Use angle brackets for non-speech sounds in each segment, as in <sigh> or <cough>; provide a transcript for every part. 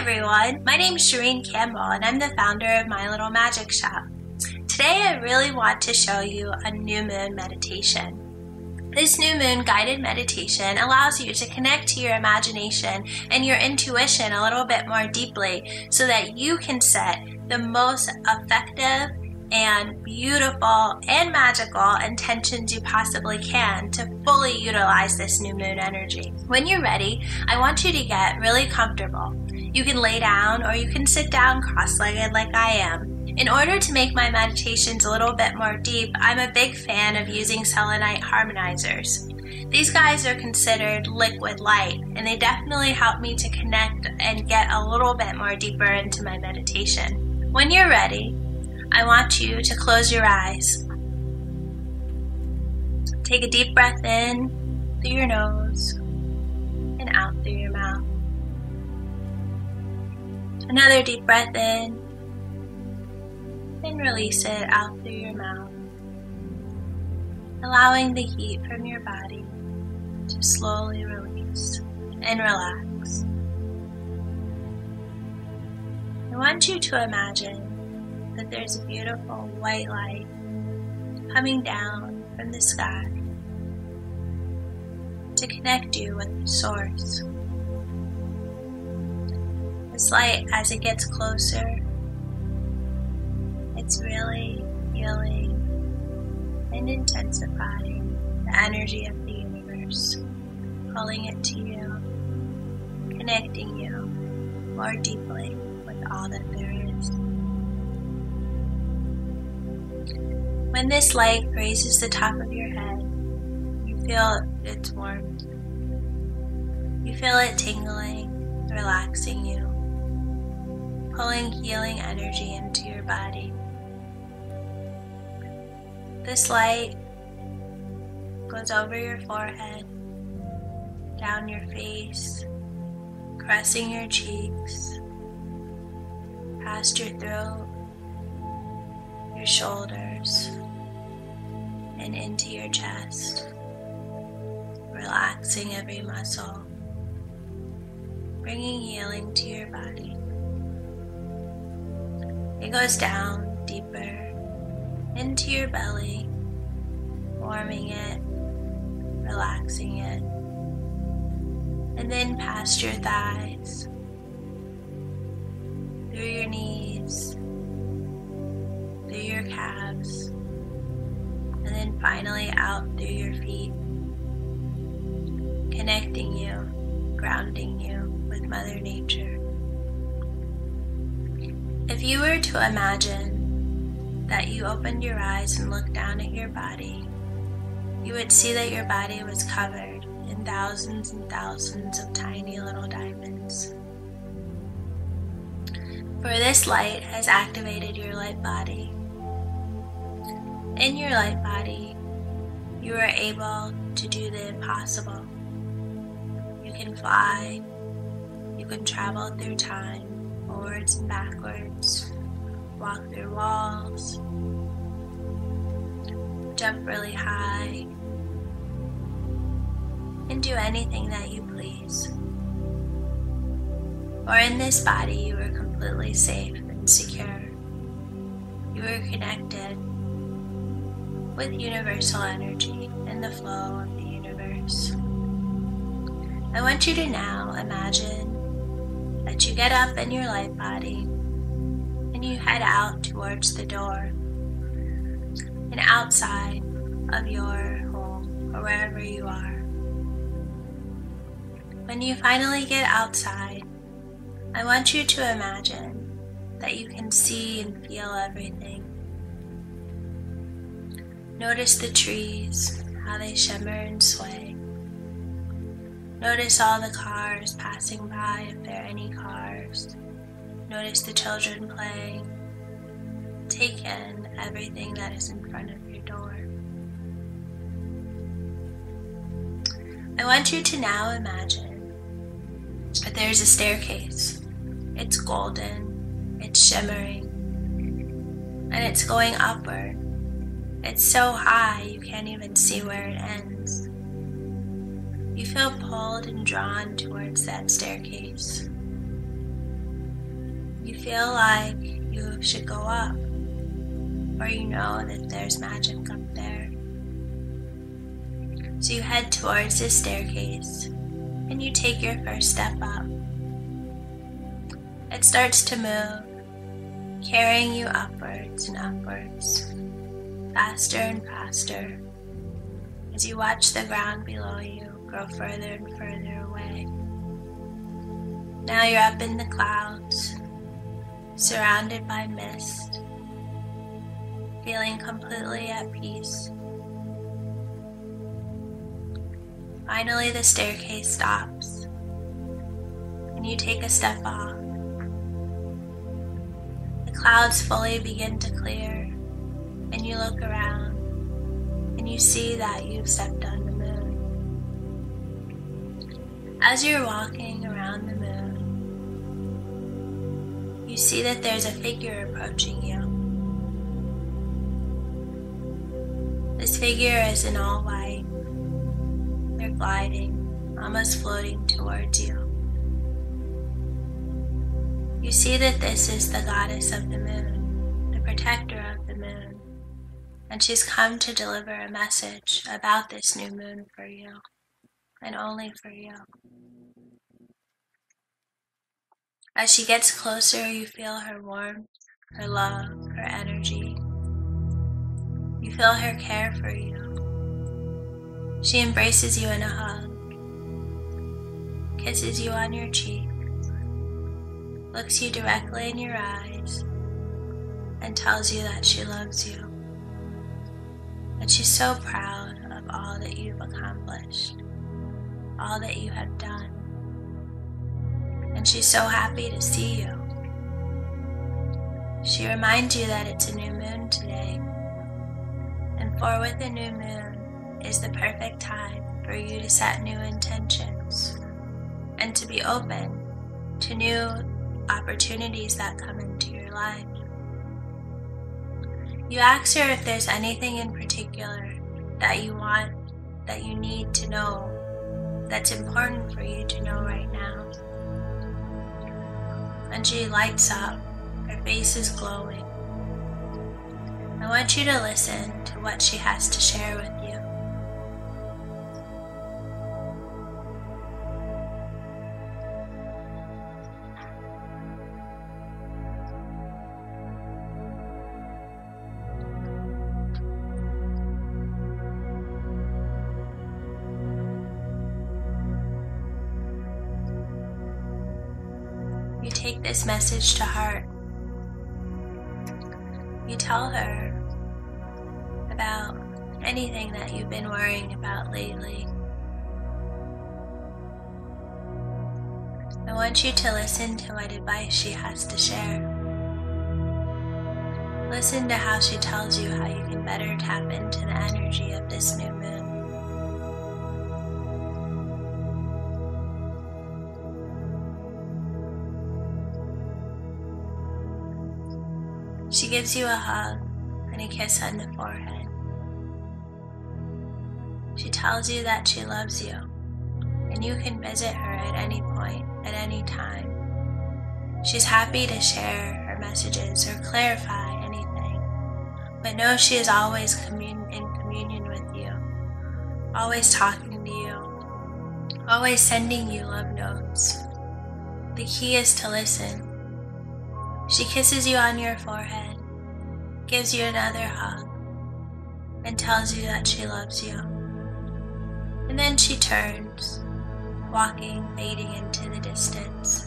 everyone, my name is Shereen Campbell and I'm the founder of My Little Magic Shop. Today I really want to show you a new moon meditation. This new moon guided meditation allows you to connect to your imagination and your intuition a little bit more deeply so that you can set the most effective and beautiful and magical intentions you possibly can to fully utilize this new moon energy. When you're ready, I want you to get really comfortable. You can lay down or you can sit down cross legged like I am. In order to make my meditations a little bit more deep, I'm a big fan of using selenite harmonizers. These guys are considered liquid light, and they definitely help me to connect and get a little bit more deeper into my meditation. When you're ready, I want you to close your eyes. Take a deep breath in through your nose and out through your mouth. Another deep breath in and release it out through your mouth, allowing the heat from your body to slowly release and relax. I want you to imagine that there's a beautiful white light coming down from the sky to connect you with the source. This light, as it gets closer, it's really healing and intensifying the energy of the universe, pulling it to you, connecting you more deeply with all that there is. When this light grazes the top of your head, you feel its warmth. You feel it tingling, relaxing you, pulling healing energy into your body. This light goes over your forehead, down your face, caressing your cheeks, past your throat, your shoulders and into your chest, relaxing every muscle, bringing healing to your body. It goes down deeper into your belly, warming it, relaxing it, and then past your thighs, through your knees, through your calves and then finally out through your feet, connecting you, grounding you with Mother Nature. If you were to imagine that you opened your eyes and looked down at your body, you would see that your body was covered in thousands and thousands of tiny little diamonds. For this light has activated your light body in your light body, you are able to do the impossible. You can fly, you can travel through time, forwards and backwards, walk through walls, jump really high, and do anything that you please. Or in this body, you are completely safe and secure. You are connected with universal energy and the flow of the universe. I want you to now imagine that you get up in your light body and you head out towards the door and outside of your home or wherever you are. When you finally get outside, I want you to imagine that you can see and feel everything Notice the trees, how they shimmer and sway. Notice all the cars passing by if there are any cars. Notice the children playing. Take in everything that is in front of your door. I want you to now imagine that there's a staircase. It's golden, it's shimmering, and it's going upward it's so high you can't even see where it ends. Feel pulled and drawn towards that staircase. You feel like you should go up, or you know that there's magic up there. So you head towards the staircase and you take your first step up. It starts to move, carrying you upwards and upwards, faster and faster, as you watch the ground below you grow further and further away. Now you're up in the clouds, surrounded by mist, feeling completely at peace. Finally, the staircase stops, and you take a step off. The clouds fully begin to clear, and you look around, and you see that you've stepped on As you're walking around the moon, you see that there's a figure approaching you. This figure is in all white They're gliding, almost floating towards you. You see that this is the goddess of the moon, the protector of the moon, and she's come to deliver a message about this new moon for you, and only for you. As she gets closer, you feel her warmth, her love, her energy. You feel her care for you. She embraces you in a hug, kisses you on your cheek, looks you directly in your eyes, and tells you that she loves you. That she's so proud of all that you've accomplished, all that you have done. And she's so happy to see you. She reminds you that it's a new moon today. And for with a new moon, is the perfect time for you to set new intentions and to be open to new opportunities that come into your life. You ask her if there's anything in particular that you want, that you need to know, that's important for you to know right now. And she lights up, her face is glowing. I want you to listen to what she has to share with you. Take this message to heart. You tell her about anything that you've been worrying about lately. I want you to listen to what advice she has to share. Listen to how she tells you how you can better tap into the energy of this new moon. She gives you a hug and a kiss on the forehead. She tells you that she loves you and you can visit her at any point, at any time. She's happy to share her messages or clarify anything, but know she is always commun- in communion with you, always talking to you, always sending you love notes. The key is to listen. She kisses you on your forehead gives you another hug, and tells you that she loves you. And then she turns, walking, fading into the distance.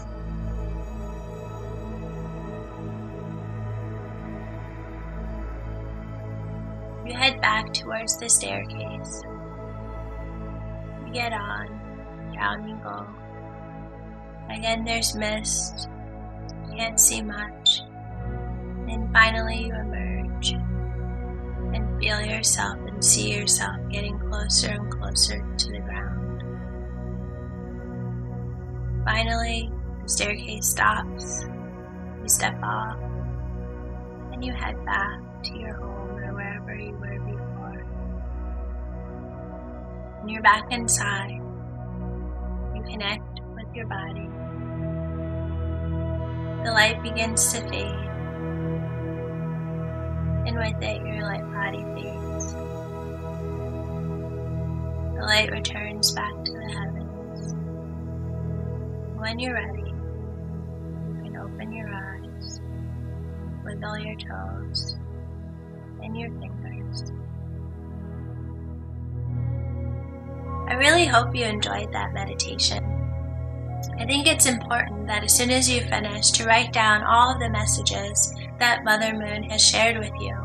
You head back towards the staircase. You get on, down you go. Again, there's mist. Can't see much. And finally, you emerge and feel yourself and see yourself getting closer and closer to the ground. Finally, the staircase stops. You step off and you head back to your home or wherever you were before. When you're back inside, you connect with your body. The light begins to fade. And with it, your light body fades. The light returns back to the heavens. When you're ready, you can open your eyes, wiggle your toes and your fingers. I really hope you enjoyed that meditation. I think it's important that as soon as you finish to write down all of the messages that Mother Moon has shared with you.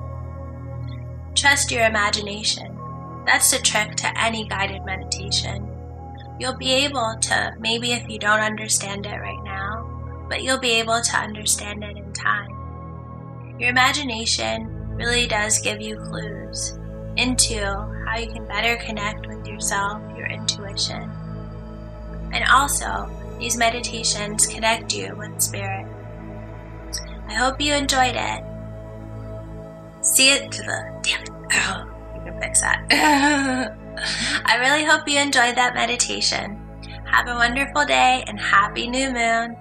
Trust your imagination. That's the trick to any guided meditation. You'll be able to, maybe if you don't understand it right now, but you'll be able to understand it in time. Your imagination really does give you clues into how you can better connect with yourself, your intuition. And also, these meditations connect you with Spirit. I hope you enjoyed it. See it to the damn it. <laughs> Oh, you can fix that. <laughs> I really hope you enjoyed that meditation. Have a wonderful day and happy new moon.